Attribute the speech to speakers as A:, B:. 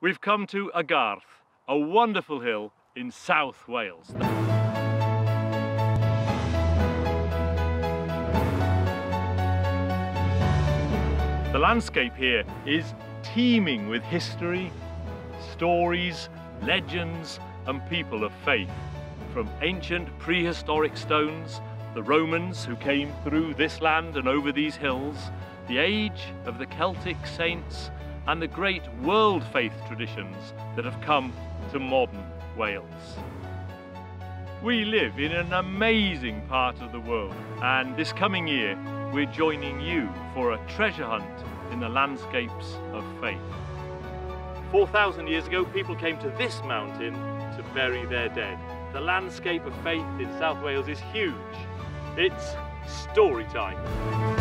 A: We've come to Agarth, a wonderful hill in South Wales. The landscape here is teeming with history, stories, legends and people of faith. From ancient prehistoric stones, the Romans who came through this land and over these hills, the age of the Celtic saints and the great world faith traditions that have come to modern Wales. We live in an amazing part of the world and this coming year we're joining you for a treasure hunt in the landscapes of faith. 4,000 years ago people came to this mountain to bury their dead. The landscape of faith in South Wales is huge. It's story time.